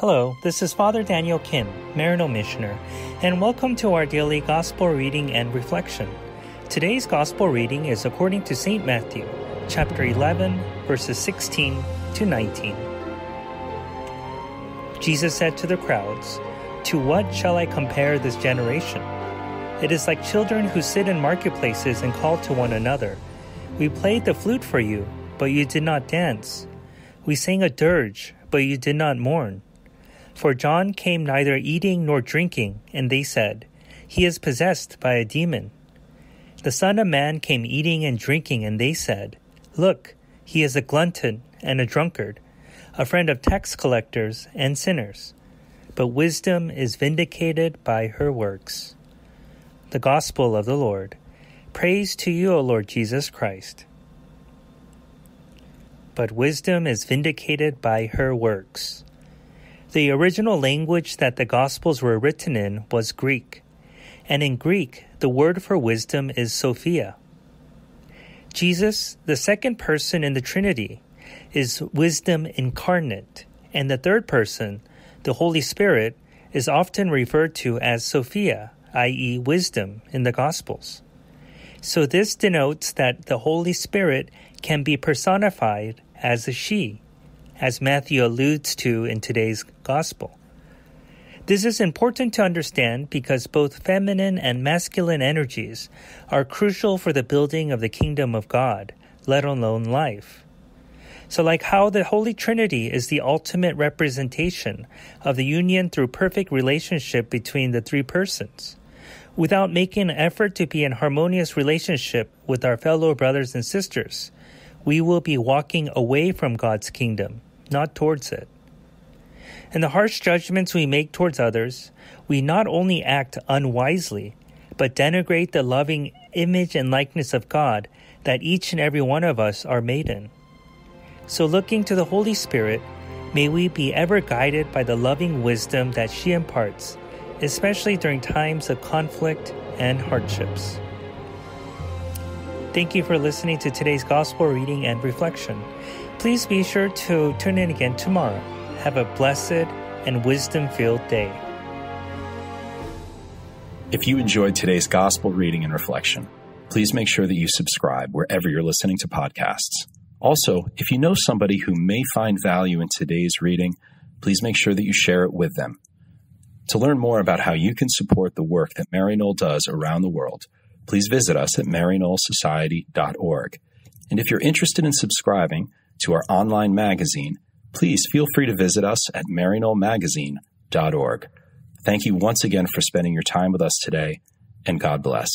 Hello, this is Father Daniel Kim, Maryknoll Missioner, and welcome to our daily Gospel reading and reflection. Today's Gospel reading is according to St. Matthew, chapter 11, verses 16 to 19. Jesus said to the crowds, To what shall I compare this generation? It is like children who sit in marketplaces and call to one another, We played the flute for you, but you did not dance. We sang a dirge, but you did not mourn. For John came neither eating nor drinking, and they said, He is possessed by a demon. The Son of Man came eating and drinking, and they said, Look, he is a glutton and a drunkard, a friend of tax collectors and sinners. But wisdom is vindicated by her works. The Gospel of the Lord. Praise to you, O Lord Jesus Christ. But wisdom is vindicated by her works. The original language that the Gospels were written in was Greek, and in Greek, the word for wisdom is Sophia. Jesus, the second person in the Trinity, is wisdom incarnate, and the third person, the Holy Spirit, is often referred to as Sophia, i.e., wisdom, in the Gospels. So this denotes that the Holy Spirit can be personified as a she, as Matthew alludes to in today's Gospel. This is important to understand because both feminine and masculine energies are crucial for the building of the kingdom of God, let alone life. So, like how the Holy Trinity is the ultimate representation of the union through perfect relationship between the three persons, without making an effort to be in harmonious relationship with our fellow brothers and sisters, we will be walking away from God's kingdom not towards it. In the harsh judgments we make towards others, we not only act unwisely, but denigrate the loving image and likeness of God that each and every one of us are made in. So, looking to the Holy Spirit, may we be ever guided by the loving wisdom that she imparts, especially during times of conflict and hardships. Thank you for listening to today's Gospel reading and reflection. Please be sure to tune in again tomorrow. Have a blessed and wisdom filled day. If you enjoyed today's gospel reading and reflection, please make sure that you subscribe wherever you're listening to podcasts. Also, if you know somebody who may find value in today's reading, please make sure that you share it with them. To learn more about how you can support the work that Maryknoll does around the world, please visit us at maryknollsociety.org. And if you're interested in subscribing, to our online magazine, please feel free to visit us at maryknollmagazine.org. Thank you once again for spending your time with us today, and God bless.